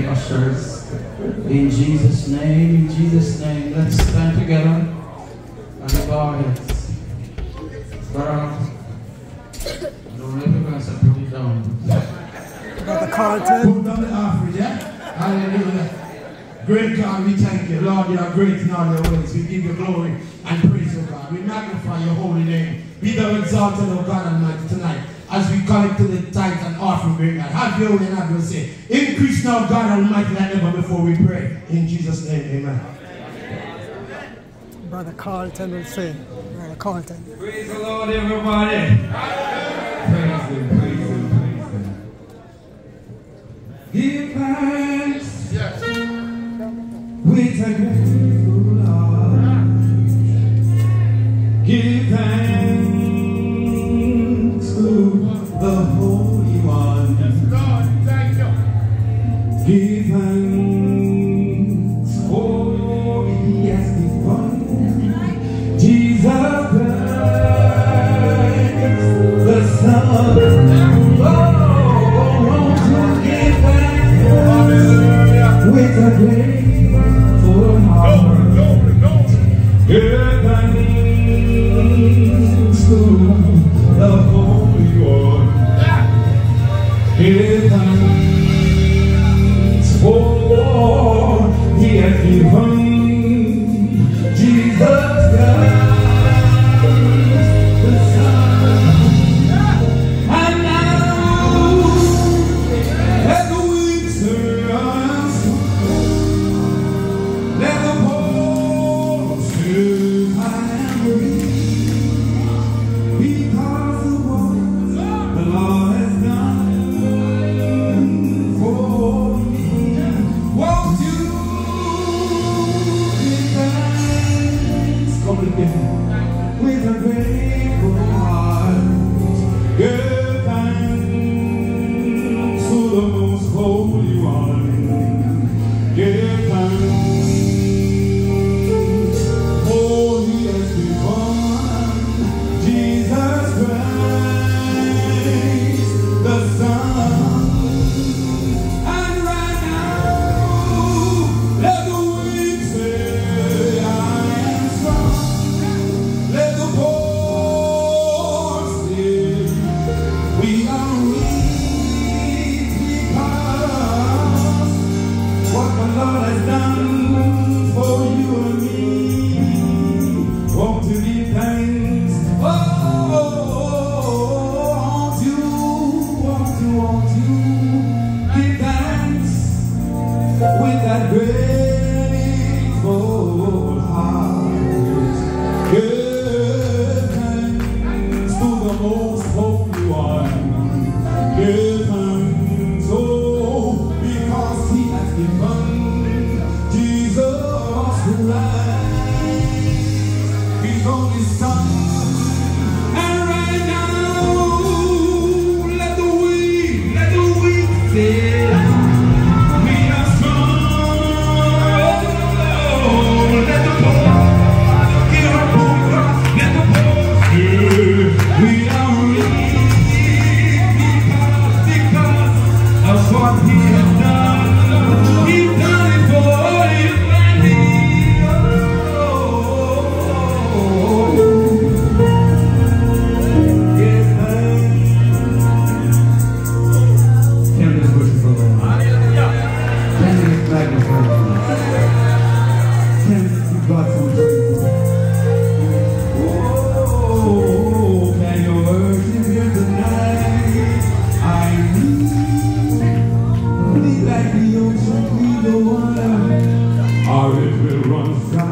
the ushers. In Jesus' name, in Jesus' name, let's stand together and bow our heads. Don't let the put it down. Brother Carlton. Put down the offering, yeah? Hallelujah. Great God, we thank you. Lord, you are great in all your ways. We give you glory and praise, O God. We magnify your holy name. Be thou exalted, O God Almighty, tonight. As we connect to the tithes and offering, great God. Have your way and have your say. Increase now, God Almighty, like never before we pray. In Jesus' name, amen. Brother Carlton will sing. Brother Carlton. Praise the Lord, everybody. Praise Him, praise Him, praise Him. Give thanks with a grateful his only. And right now, let the let the or it will run